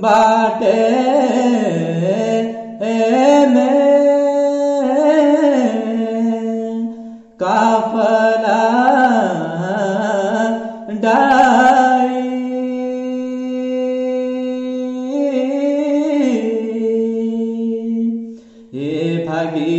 बाटे में काफला डाई। ये भागी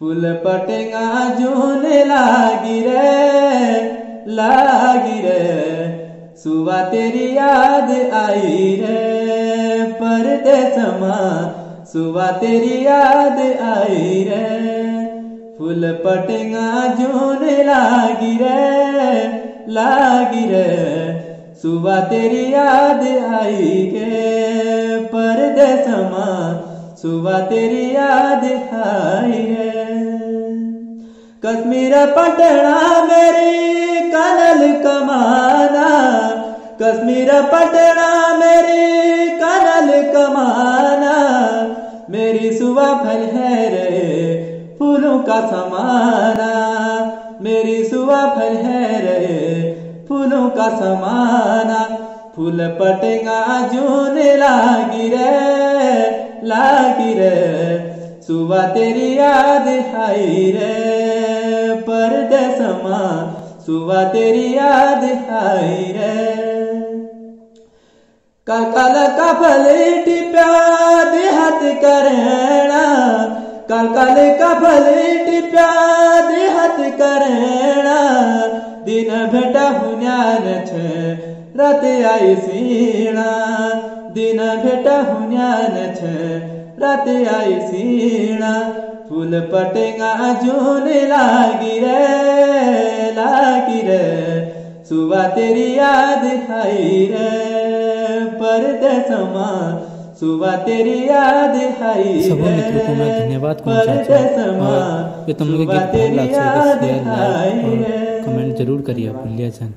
फूल पटेगा जून लागी रे लागी रे। सुबह तेरी याद आई रे परदेस माँ सुबह तेरी याद आई रे, फूल पटेगा जून लागी रे लागी रे। सुबह तेरी याद आई गे परदेस माँ सुबह तेरी याद आई है। कश्मीर पटना मेरी कनल कमाना। कश्मीर पटना मेरी कनल कमाना। मेरी सुबह फल है रे फूलों का समाना। मेरी सुबह फल है रे फूलों का समाना। फूल पटेगा, जून लागी रे लागी रे सुबह तेरी याद आई रे परदेस माँ सुबह तेरी याद आई रे कल काल कफल टिप्या देहात करेणा काल काल कफल टिप्या देहात करेणा दिन भेटा हुन्यान छे रात आई सीणा। दिन भेटा हुन्यान छे रात आई सीणा। फूल पटेगा जून लागी रे लागी रे। सुबह तेरी याद आई रे परदेस माँ सुबह तेरी याद आई सब मित्रों को मैं धन्यवाद कहना चाहता हूँ। और ये गीत लाग कमेंट ज़रूर करिए भूलिया जान।